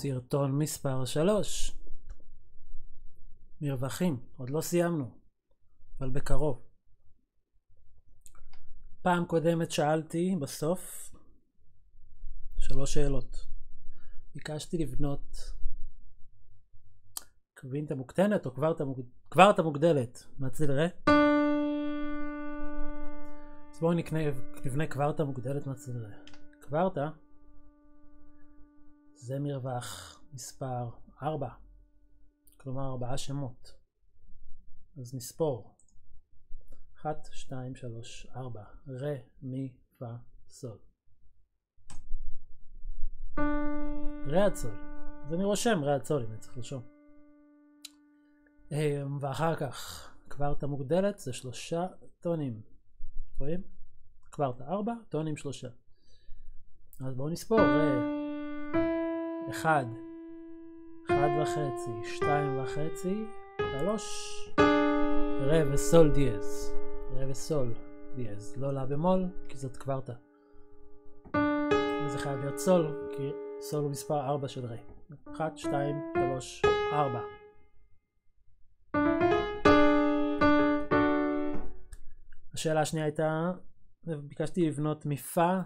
סרטון מספר 3 מרווחים, עוד לא סיימנו, אבל בקרוב. פעם קודמת שאלתי בסוף שלוש שאלות. ביקשתי לבנות קווינטה מוקטנת או קוורטה, מוג... קוורטה מוגדלת מהצליל ראה. אז בואו נבנה קוורטה מוגדלת מהצליל ראה. קוורטה זה מרווח מספר 4, כלומר ארבעה שמות. אז נספור 1, 2, 3, 4, רה, מי, פה, סול. עד סול. אז אני רושם עד סול אם אני צריך לרשום. ואחר כך קוורטה מוגדלת זה שלושה טונים. רואים? קוורטה 4, טונים שלושה. אז בואו נספור. אחד, אחד וחצי, שתיים וחצי, שלוש, רה וסול דיאז, רה וסול דיאז, לא לה במול, כי זאת קוורטה. וזה חייב להיות סול, כי סול הוא מספר ארבע של רה. אחת, שתיים, שלוש, ארבע. השאלה השנייה הייתה, ביקשתי לבנות מפה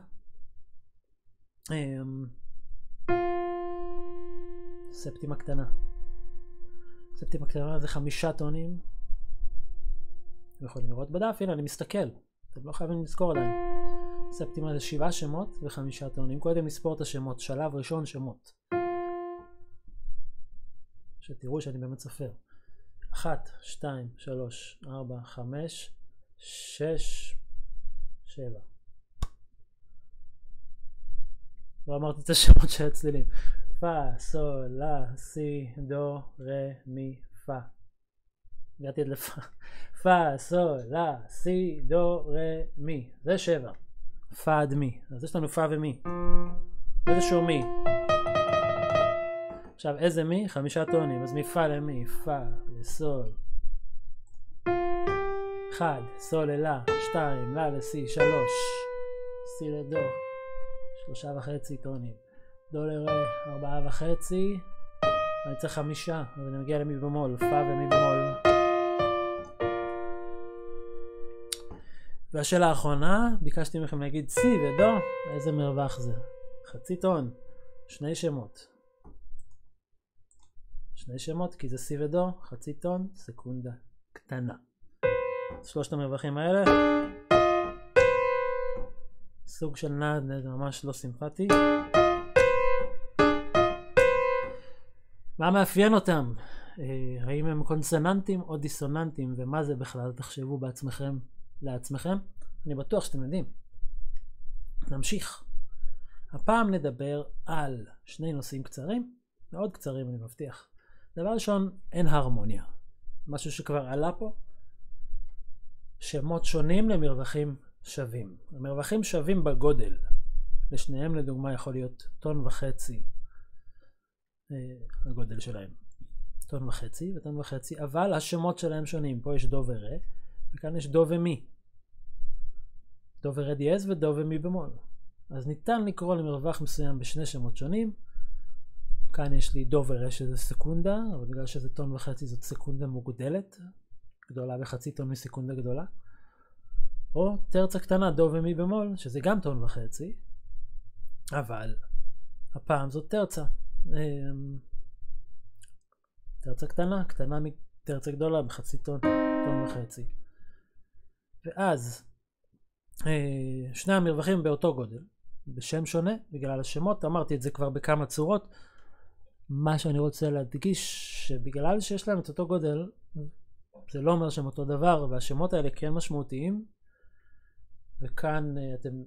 ספטימה קטנה. ספטימה קטנה זה חמישה טונים. אתם יכולים לראות בדף, הנה אני מסתכל. אתם לא חייבים לזכור עדיין. ספטימה זה שבעה שמות וחמישה טונים. קודם נספור את השמות. שלב ראשון שמות. שתראו שאני באמת סופר. אחת, שתיים, שלוש, ארבע, חמש, שש, שבע. לא אמרתי את השמות של הצלילים. פה, סול, לה, סי, דו, רה, מי, פה. הגעתי עד לפה. פה, סול, לה, סי, דו, רה, מי. זה שבע. פה עד מי. אז יש לנו פה ומי. איזשהו מי. עכשיו איזה מי? חמישה טונים. אז מפה למי? פה, לסול. אחד, סול ללה, שתיים, לה לסי, שלוש. סי לדו. שלושה וחצי טונים. דו לרה, ארבעה וחצי. אני צריך חמישה, אז אני מגיע למי במול, פה ומי במול. והשאלה האחרונה, ביקשתי מכם להגיד סי ודו, איזה מרווח זה? חצי טון, שני שמות. שני שמות, כי זה סי ודו, חצי טון, סקונדה קטנה. שלושת המרווחים האלה. סוג של נעד ממש לא סימפטי. מה מאפיין אותם? האם הם קונסוננטים או דיסוננטים ומה זה בכלל? תחשבו בעצמכם לעצמכם. אני בטוח שאתם יודעים. נמשיך. הפעם נדבר על שני נושאים קצרים, מאוד קצרים אני מבטיח. דבר ראשון, אין הרמוניה. משהו שכבר עלה פה. שמות שונים למרווחים שווים. המרווחים שווים בגודל. לשניהם לדוגמה יכול להיות טון וחצי הגודל שלהם. טון וחצי וטון וחצי, אבל השמות שלהם שונים. פה יש דו ורה, וכאן יש דו ומי. דו ורה דיאז ודו ומי במול. אז ניתן לקרוא למרווח מסוים בשני שמות שונים. כאן יש לי דו ורה שזה סקונדה, אבל בגלל שזה טון וחצי זאת סקונדה מוגדלת, גדולה בחצי טון מסקונדה גדולה. או טרצה קטנה דו ומי במול, שזה גם טון וחצי, אבל הפעם זאת טרצה. טרצה קטנה, קטנה מטרצה גדולה בחצי טון, טון וחצי. ואז שני המרווחים באותו גודל, בשם שונה, בגלל השמות, אמרתי את זה כבר בכמה צורות. מה שאני רוצה להדגיש, שבגלל שיש להם את אותו גודל, זה לא אומר שהם אותו דבר, והשמות האלה כן משמעותיים, וכאן אתם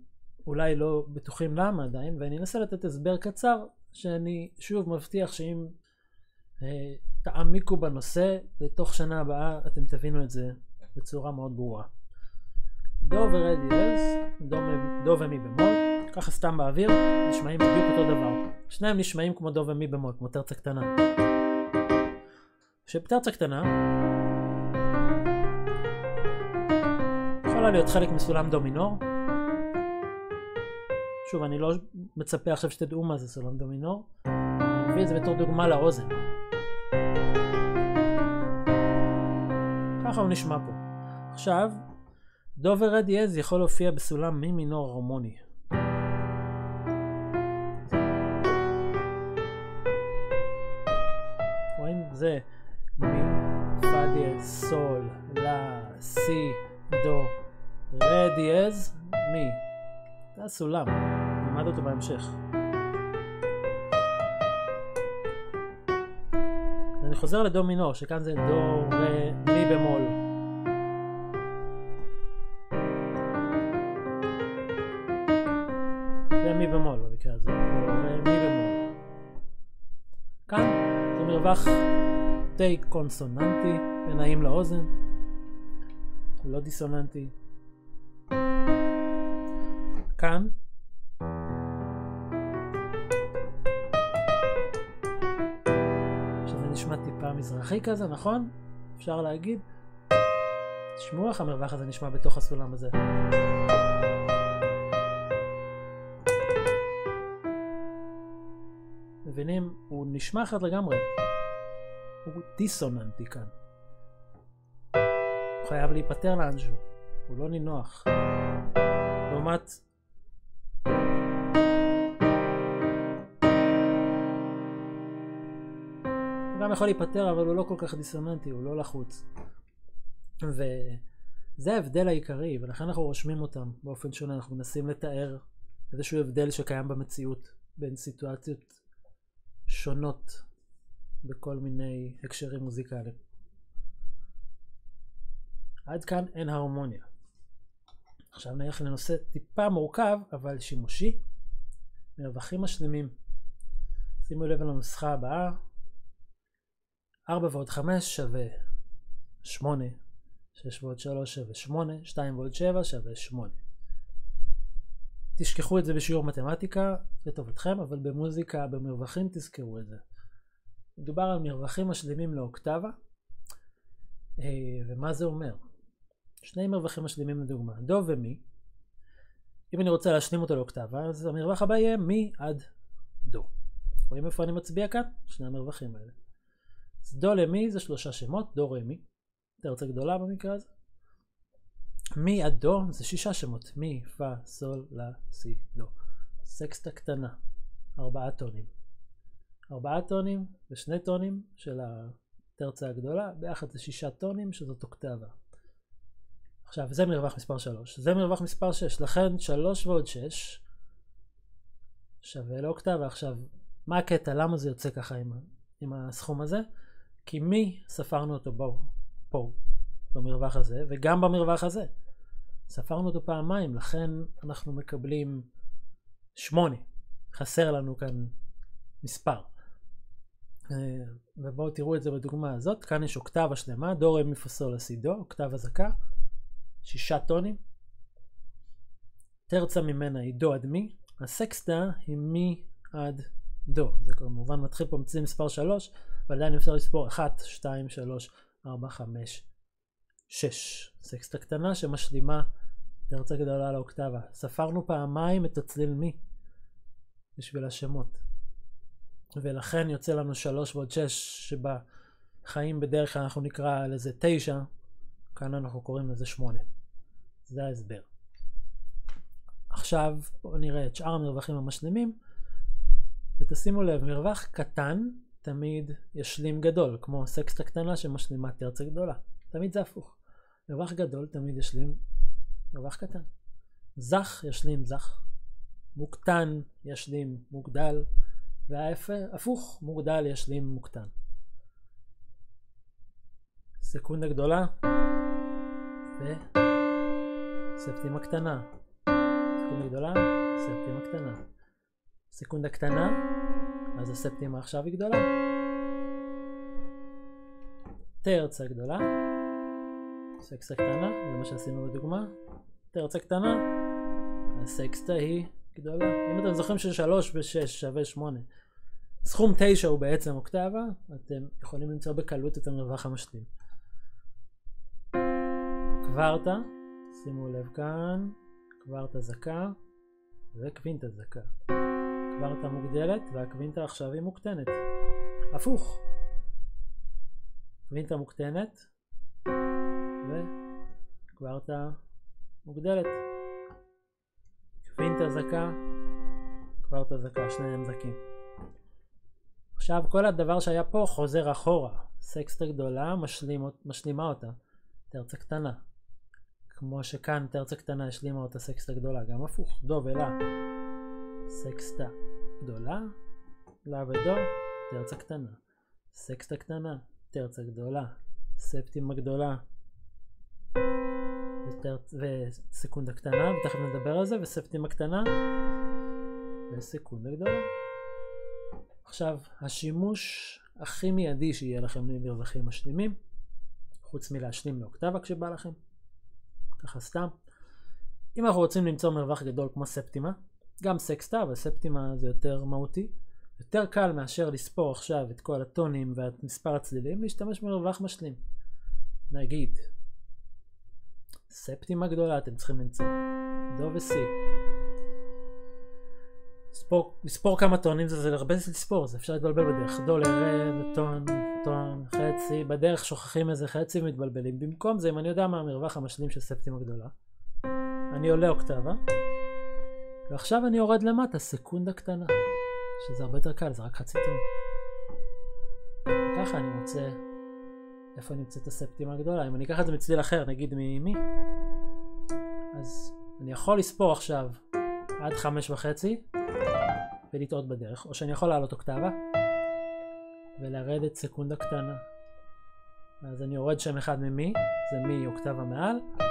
אולי לא בטוחים למה עדיין, ואני אנסה לתת הסבר קצר, שאני שוב מבטיח שאם אה, תעמיקו בנושא, בתוך שנה הבאה אתם תבינו את זה בצורה מאוד ברורה. דו ורדי אז, דו, דו ומי במול, ככה סתם באוויר, נשמעים בדיוק אותו דבר. שניהם נשמעים כמו דו ומי במול, כמו טרצה קטנה. שבטרצה קטנה יכולה להיות חלק מסולם דומינור. שוב, אני לא מצפה עכשיו שתדעו מה זה סולם דומינור. אני מביא את זה בתור דוגמה לאוזן. ככה הוא נשמע פה. עכשיו, דו ורד דיאז יכול להופיע בסולם מי מינור הרמוני. רואים? זה מי, פה דיאז, סול, לה, סי, דו, רד דיאז, מי. זה הסולם, נלמד אותו בהמשך. אני חוזר לדו מינור, שכאן זה דו, רה, מי במול. ומי במול במקרה הזה, דו, רה, מי במול. כאן זה מרווח די קונסוננטי ונעים לאוזן, לא דיסוננטי. כאן שזה נשמע טיפה מזרחי כזה, נכון? אפשר להגיד? תשמעו איך המרווח הזה נשמע בתוך הסולם הזה. מבינים? הוא נשמע אחרת לגמרי. הוא דיסוננטי כאן. הוא חייב להיפטר לאנשהו. הוא לא נינוח. לעומת גם יכול להיפטר אבל הוא לא כל כך דיסוננטי, הוא לא לחוץ. וזה ההבדל העיקרי ולכן אנחנו רושמים אותם באופן שונה, אנחנו מנסים לתאר איזשהו הבדל שקיים במציאות בין סיטואציות שונות בכל מיני הקשרים מוזיקליים. עד כאן אין הרמוניה. עכשיו נלך לנושא טיפה מורכב אבל שימושי, מרווחים משלימים. שימו לב לנוסחה הבאה, 4 ועוד 5 שווה 8, 6 ועוד 3 שווה 8, 2 ועוד 7 שווה 8. תשכחו את זה בשיעור מתמטיקה לטובתכם, אבל במוזיקה, במרווחים תזכרו את זה. מדובר על מרווחים משלימים לאוקטבה, ומה זה אומר? שני מרווחים משלימים לדוגמה, דו ומי. אם אני רוצה להשלים אותו לאוקטבה, אז המרווח הבא יהיה מי עד דו. רואים איפה אני מצביע כאן? שני המרווחים האלה. אז דו למי זה שלושה שמות, דו רמי, תרצה גדולה במקרה הזה. מי עד זה שישה שמות, מי, פה, סול, לה, סי, דו. סקסטה קטנה, ארבעה טונים. ארבעה טונים ושני טונים של התרצה הגדולה, ביחד זה שישה טונים שזאת אוקטבה. עכשיו זה מרווח מספר 3, זה מרווח מספר 6, לכן 3 ועוד 6 שווה לאוקטבה. עכשיו, מה הקטע? למה זה יוצא ככה עם, עם הסכום הזה? כי מי ספרנו אותו בו, פה, במרווח הזה, וגם במרווח הזה. ספרנו אותו פעמיים, לכן אנחנו מקבלים 8. חסר לנו כאן מספר. ובואו תראו את זה בדוגמה הזאת, כאן יש אוקטבה שלמה, דו רמי מפסול אסידו, אוקטבה זכה, שישה טונים. תרצה ממנה היא דו עד מי, הסקסטה היא מי עד דו. זה כמובן מתחיל פה מציא מספר 3, אבל עדיין אפשר לספור 1, 2, 3, 4, 5, 6. סקסטה קטנה שמשלימה תרצה גדולה לאוקטבה. ספרנו פעמיים את הצליל מי בשביל השמות. ולכן יוצא לנו 3 ועוד 6 שבחיים בדרך כלל אנחנו נקרא לזה 9, כאן אנחנו קוראים לזה 8. זה ההסבר. עכשיו בואו נראה את שאר המרווחים המשלימים ותשימו לב מרווח קטן תמיד ישלים גדול כמו סקסטה קטנה שמשלימה תרצה גדולה. תמיד זה הפוך. מרווח גדול תמיד ישלים מרווח קטן. זך ישלים זך. מוקטן ישלים מוגדל. והפוך מוגדל ישלים מוקטן. סקונדה גדולה. וספטימה קטנה. סקונדה גדולה, ספטימה קטנה. סקונדה קטנה, אז הספטימה עכשיו היא גדולה. תרצה גדולה, סקסה קטנה, זה מה שעשינו בדוגמה. תרצה קטנה, הסקסטה היא גדולה. אם אתם זוכרים ששלוש ושש שווה שמונה. סכום תשע הוא בעצם אוקטבה, אתם יכולים למצוא בקלות את המרווח המשלים. קוורטה, שימו לב כאן, קוורטה זקה וקווינטה זקה. קוורטה מוגדלת והקווינטה עכשיו היא מוקטנת. הפוך. קווינטה מוקטנת וקוורטה מוגדלת. קווינטה זכה, קוורטה זכה, שניהם זכים. עכשיו כל הדבר שהיה פה חוזר אחורה. סקסטה גדולה משלים, משלימה אותה. טרצה קטנה. כמו שכאן טרצה קטנה השלימה אותה סקסטה גדולה, גם הפוך, דו ולה. סקסטה גדולה, לה ודו, טרצה קטנה. סקסטה קטנה, טרצה גדולה. ספטימה גדולה. וטרצ... וסקונדה קטנה, ותכף נדבר על זה, וספטימה קטנה, וסקונדה גדולה. עכשיו, השימוש הכי מיידי שיהיה לכם למרווחים משלימים, חוץ מלהשלים לאוקטבה כשבא לכם, ככה סתם. אם אנחנו רוצים למצוא מרווח גדול כמו ספטימה, גם סקסטה, אבל ספטימה זה יותר מהותי, יותר קל מאשר לספור עכשיו את כל הטונים ואת מספר הצלילים, להשתמש במרווח משלים. נגיד, ספטימה גדולה אתם צריכים למצוא, דו וסי. לספור, לספור כמה טונים זה, זה הרבה לספור, זה אפשר להתבלבל בדרך. דו לרה וטון, טון, חצי, בדרך שוכחים איזה חצי ומתבלבלים. במקום זה, אם אני יודע מה המרווח המשלים של ספטימה גדולה, אני עולה אוקטבה, ועכשיו אני יורד למטה סקונדה קטנה, שזה הרבה יותר קל, זה רק חצי טון. ככה אני מוצא איפה נמצאת הספטימה הגדולה. אם אני אקח את זה מצליל אחר, נגיד מימי, אז אני יכול לספור עכשיו עד חמש וחצי, ולטעות בדרך, או שאני יכול לעלות אוקטבה ולרדת סקונדה קטנה. אז אני יורד שם אחד ממי, זה מי אוקטבה מעל.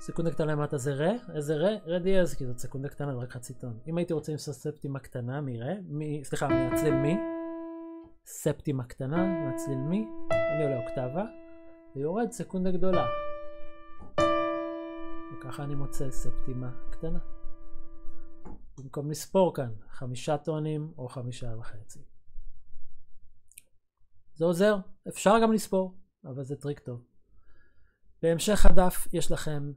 סקונדה קטנה למטה זה רה, איזה רה? רה דיאז, כי זאת קטנה זה רק חצי טון. אם הייתי רוצה למצוא ספטימה קטנה מרה, מי, סליחה, מהצליל מי, ספטימה קטנה, מהצליל מי, אני עולה אוקטבה, ויורד סקונדה גדולה. וככה אני מוצא ספטימה קטנה. במקום לספור כאן חמישה טונים או חמישה וחצי. זה עוזר, אפשר גם לספור, אבל זה טריק טוב. בהמשך הדף יש לכם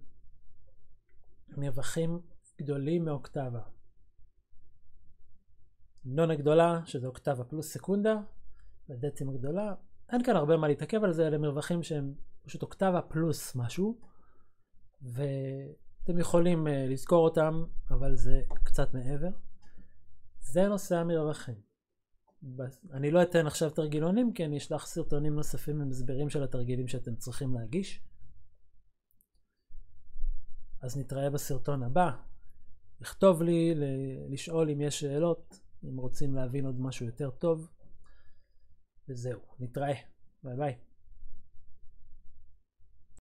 מרווחים גדולים מאוקטבה. נונה גדולה, שזה אוקטבה פלוס סקונדה, ודצימה גדולה. אין כאן הרבה מה להתעכב על זה, אלה מרווחים שהם פשוט אוקטבה פלוס משהו, ו... אתם יכולים uh, לזכור אותם, אבל זה קצת מעבר. זה נושא המרווחים. אני לא אתן עכשיו תרגילונים, כי אני אשלח סרטונים נוספים עם הסברים של התרגילים שאתם צריכים להגיש. אז נתראה בסרטון הבא. לכתוב לי, לשאול אם יש שאלות, אם רוצים להבין עוד משהו יותר טוב. וזהו, נתראה. ביי ביי.